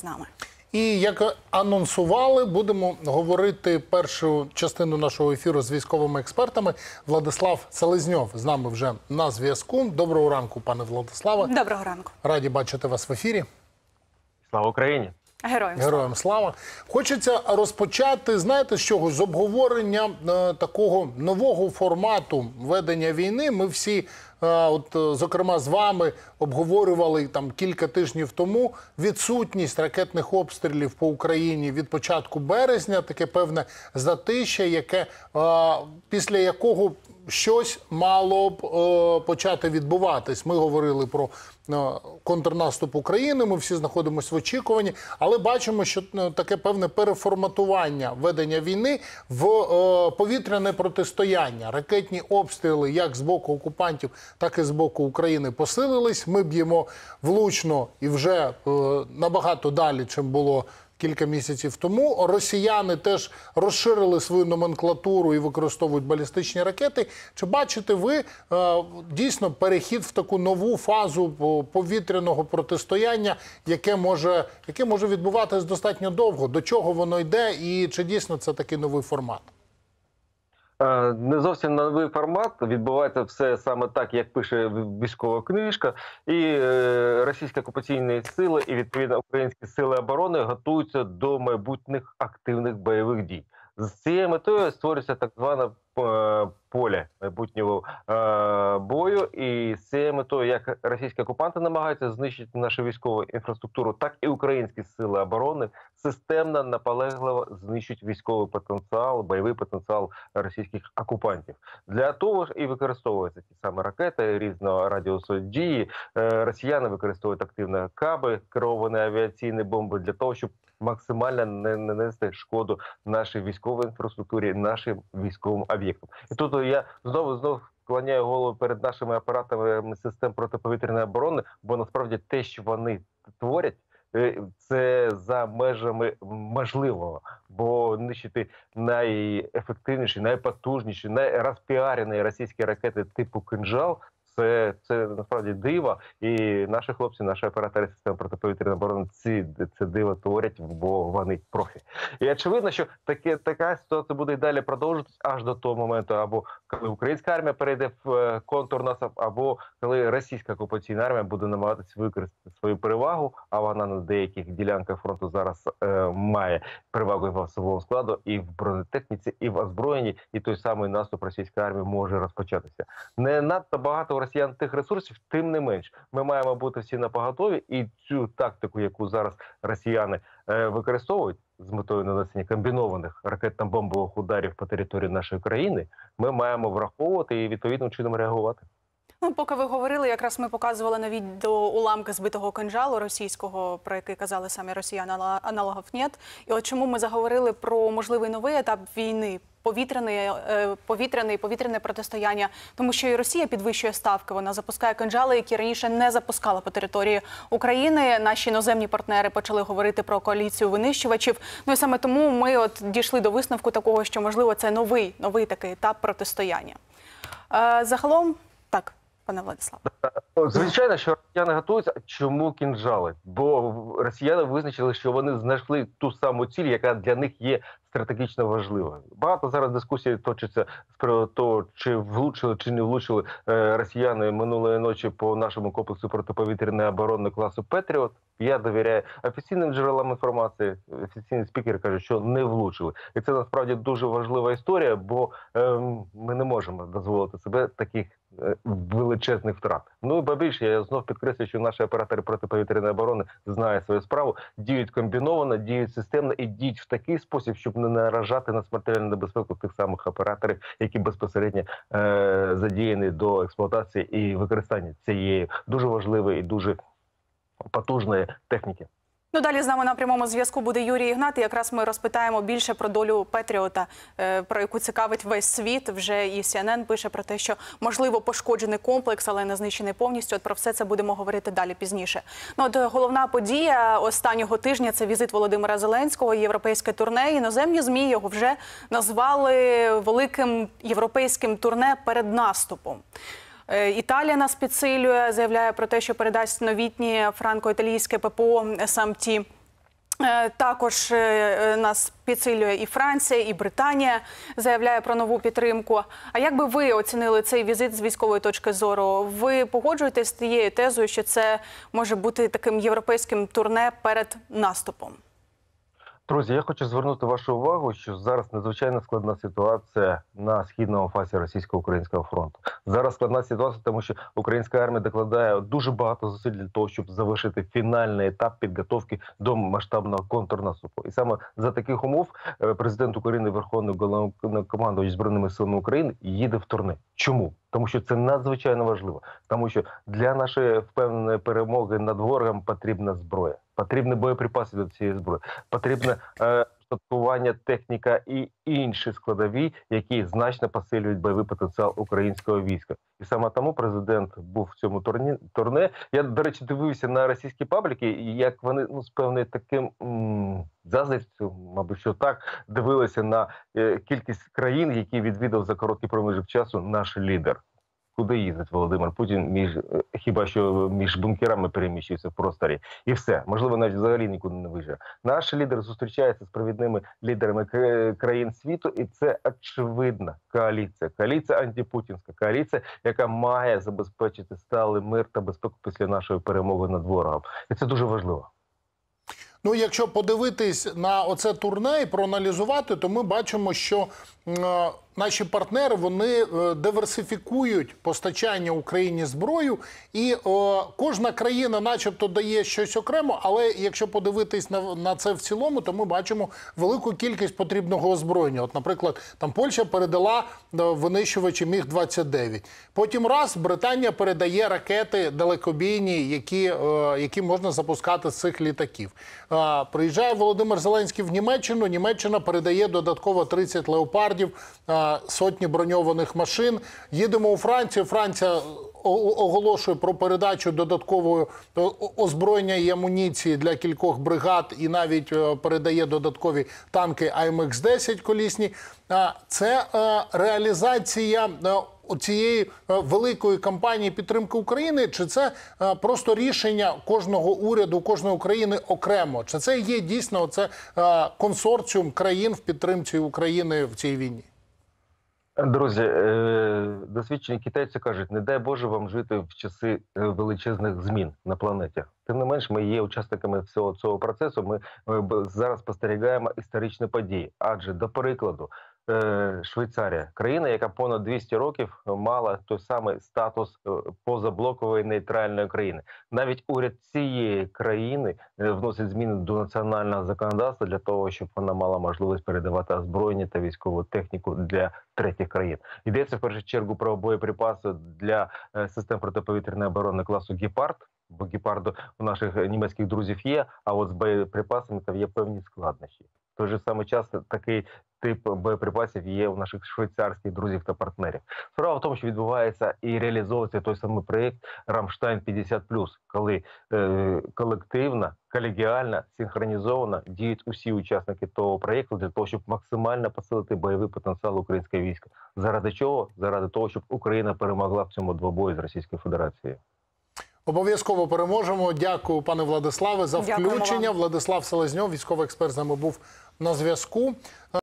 з нами. І як анонсували, будемо говорити першу частину нашого ефіру з військовими експертами. Владислав Селезньов з нами вже на зв'язку. Доброго ранку, пане Владиславе. Доброго ранку, Раді бачити вас в ефірі. Слава Україні! Героям. Героям слава. Хочеться розпочати, знаєте, з чого? З обговорення е, такого нового формату ведення війни. Ми всі, е, от, е, зокрема, з вами обговорювали там кілька тижнів тому відсутність ракетних обстрілів по Україні від початку березня, таке певне затища, яке е, після якого щось мало б е, почати відбуватись. Ми говорили про е, контрнаступ України. Ми всі знаходимося в очікуванні, але бачимо, що е, таке певне переформатування ведення війни в е, повітряне протистояння. Ракетні обстріли, як з боку окупантів, так і з боку України, посилились. Ми б'ємо влучно і вже е, набагато далі, чим було кілька місяців тому. Росіяни теж розширили свою номенклатуру і використовують балістичні ракети. Чи бачите ви е, дійсно перехід в таку нову фазу повітряного протистояння, яке може, яке може відбуватись достатньо довго? До чого воно йде, і чи дійсно це такий новий формат? Не зовсім новий формат. Відбувається все саме так, як пише військова книжка, і е, російські окупаційні сили і відповідно українські сили оборони готуються до майбутніх активних бойових дій. З цією метою створюється так зване е, поле майбутнього е, бою, і цією метою, як російські окупанти намагаються знищити нашу військову інфраструктуру, так і українські сили оборони системно наполегливо знищують військовий потенціал, бойовий потенціал російських окупантів. Для того ж і використовуються ті самі ракети різного радіусу дії. Е, Росіяни використовують активно каби, керовані авіаційні бомби для того, щоб максимально не нанести шкоду нашій військовій інфраструктурі, нашим військовим об'єктам. І тут я знову знову склоняю голову перед нашими апаратами систем протиповітряної оборони, бо насправді те, що вони творять. е, Це за межами можливого, бо нищити найефективніші, найпотужніші, найрозпіарені російські ракети типу кинжал. Це це насправді диво, і наші хлопці, наші оператори систем протиповітряної оборони ці це диво творять, бо вони профі. І очевидно, що таке така ситуація буде і далі продовжуватись аж до того моменту, або коли українська армія перейде в е, контур наступ, або коли російська окупаційна армія буде намагатися використати свою перевагу, а вона на деяких ділянках фронту зараз е, має перевагу і в особовому складу, і в бронетехніці, і в озброєнні, і той самий наступ російської армії може розпочатися. Не надто багато росіян тих ресурсів, тим не менш, ми маємо бути всі на поготові, і цю тактику, яку зараз росіяни е, використовують з метою нанесення комбінованих ракетно-бомбових ударів по території нашої країни, ми маємо враховувати і відповідним чином реагувати. Ну, поки ви говорили, якраз ми показували на відео уламки збитого кинжалу російського, про який казали самі росіяни, аналогів нет. І от чому ми заговорили про можливий новий етап війни. Повітряний, е, повітряний, повітряне протистояння, тому що і Росія підвищує ставки. Вона запускає кинжали, які раніше не запускала по території України. Наші іноземні партнери почали говорити про коаліцію винищувачів. Ну і саме тому ми от дійшли до висновку такого, що можливо це новий новий такий етап протистояння. Е, загалом, так, пане Владиславе. Звичайно, що росіяни готуються. Чому кінжали? Бо росіяни визначили, що вони знайшли ту саму ціль, яка для них є стратегічно важливою. Багато зараз дискусій точиться з приводу того, чи влучили чи не влучили е, росіяни минулої ночі по нашому комплексу протиповітряної оборони класу Петріот. Я довіряю офіційним джерелам інформації. Офіційні спікери кажуть, що не влучили, і це насправді дуже важлива історія, бо ем, ми не можемо дозволити себе таких е, величезних втрат. Ну ба більше я знов підкреслюю, що наші оператори протиповітряної оборони знають свою справу, діють комбіновано, діють системно і діють в такий спосіб, щоб не наражати на смертельну небезпеку тих самих операторів, які безпосередньо е, задіяні до експлуатації і використання цієї дуже важливої і дуже потужної техніки. Ну далі з нами на прямому зв'язку буде Юрій Ігнат. І якраз ми розпитаємо більше про долю Петріота, е, про яку цікавить весь світ. Вже і CNN пише про те, що можливо пошкоджений комплекс, але не знищений повністю. От про все це будемо говорити далі пізніше. Ну от е, головна подія останнього тижня це візит Володимира Зеленського, європейське турне. Іноземні змі його вже назвали великим європейським турне перед наступом. Е, Італія нас підсилює, заявляє про те, що передасть новітнє франко-італійське ППО САМТі. Е, Також е, нас підсилює і Франція, і Британія заявляє про нову підтримку. А як би ви оцінили цей візит з військової точки зору? Ви погоджуєтесь з тією тезою, що це може бути таким європейським турне перед наступом? Друзі, я хочу звернути вашу увагу, що зараз надзвичайно складна ситуація на східному фасі російсько-українського фронту. Зараз складна ситуація, тому що українська армія докладає дуже багато зусиль для того, щоб завершити фінальний етап підготовки до масштабного контрнаступу. І саме за таких умов е, президент України, Верховний Головнокомандувач збройними силами України їде в турне. Чому? Тому що це надзвичайно важливо, тому що для нашої впевненої перемоги над ворогом потрібна зброя, потрібні боєприпаси до цієї зброї, потрібна е, устаткування, техніка і інші складові, які значно посилюють бойовий потенціал українського війська. І саме тому президент був в цьому турні турне. Я до речі дивився на російські пабліки, як вони ну з певною таким заздрістю, мабуть, що так дивилися на е, кількість країн, які відвідав за короткий проміжок часу наш лідер. Куди їздить Володимир Путін між е, хіба що між бункерами переміщується в просторі, і все можливо навіть взагалі нікуди не виїжджає. Наш лідер зустрічається з провідними лідерами країн світу, і це очевидна коаліція. Коаліція антипутінська коаліція, яка має забезпечити сталий мир та безпеку після нашої перемоги над ворогом. І це дуже важливо. Ну, якщо подивитись на оце турне і проаналізувати, то ми бачимо, що е, наші партнери вони е, диверсифікують постачання Україні зброю, і кожна країна, начебто, дає щось окремо. Але якщо подивитись на, на це в цілому, то ми бачимо велику кількість потрібного озброєння. От, наприклад, там Польща передала е, винищувачі Міг 29 Потім раз Британія передає ракети далекобійні, які, які можна запускати з цих літаків. Е, Приїжджає Володимир Зеленський в Німеччину. Німеччина передає додатково 30 леопардів, е, сотні броньованих машин. Їдемо у Францію. Франція оголошує про передачу додаткового озброєння і амуніції для кількох бригад, і навіть е, передає додаткові танки АМХ-10 колісні. Це е, реалізація. Цієї е, великої кампанії підтримки України, чи це е, просто рішення кожного уряду, кожної України окремо? Чи це є дійсно це е, консорціум країн в підтримці України в цій війні? Друзі, досвідчені китайці кажуть, не дай Боже вам жити в часи величезних змін на планеті. Тим не менш, ми є учасниками всього цього процесу. Ми зараз спостерігаємо історичні події. Адже, до прикладу, Швейцарія, країна, яка понад 200 років мала той самий статус е, позаблокової нейтральної країни. Навіть уряд цієї країни е, вносить зміни до національного законодавства для того, щоб вона мала можливість передавати озброєння та військову техніку для третіх країн. Йдеться в першу чергу про боєприпаси для е, систем протиповітряної оборони класу Гепард. Бо гепарду у наших е, німецьких друзів є, а от з боєприпасами там є певні складнощі. Той же самий час такий тип боєприпасів є у наших швейцарських друзів та партнерів. Справа в тому, що відбувається і реалізовується той самий проєкт Рамштайн 50 коли е, колективно, колегіально, синхронізовано діють усі учасники того проєкту для того, щоб максимально посилити бойовий потенціал українського війська. Заради чого? Заради того, щоб Україна перемогла в цьому двобої з Російською Федерацією. Обов'язково переможемо. Дякую, пане Владиславе, за включення. Владислав Селезньов, військовий експерт, з нами був на зв'язку.